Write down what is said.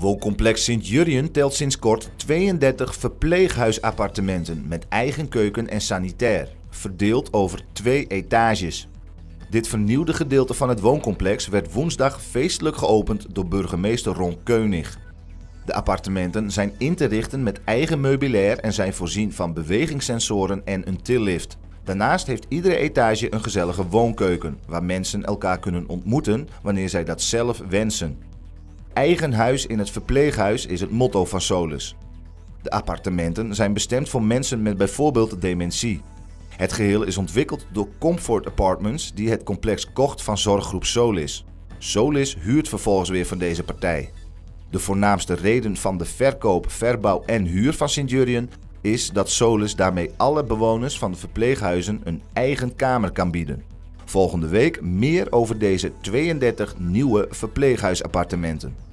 Wooncomplex Sint-Jurjen telt sinds kort 32 verpleeghuisappartementen met eigen keuken en sanitair, verdeeld over twee etages. Dit vernieuwde gedeelte van het wooncomplex werd woensdag feestelijk geopend door burgemeester Ron Keunig. De appartementen zijn in te richten met eigen meubilair en zijn voorzien van bewegingssensoren en een tillift. Daarnaast heeft iedere etage een gezellige woonkeuken, waar mensen elkaar kunnen ontmoeten wanneer zij dat zelf wensen. Eigen huis in het verpleeghuis is het motto van Solus. De appartementen zijn bestemd voor mensen met bijvoorbeeld dementie. Het geheel is ontwikkeld door Comfort Apartments, die het complex kocht van zorggroep Solis. Solis huurt vervolgens weer van deze partij. De voornaamste reden van de verkoop, verbouw en huur van Sint-Jurjen is dat Solus daarmee alle bewoners van de verpleeghuizen een eigen kamer kan bieden. Volgende week meer over deze 32 nieuwe verpleeghuisappartementen.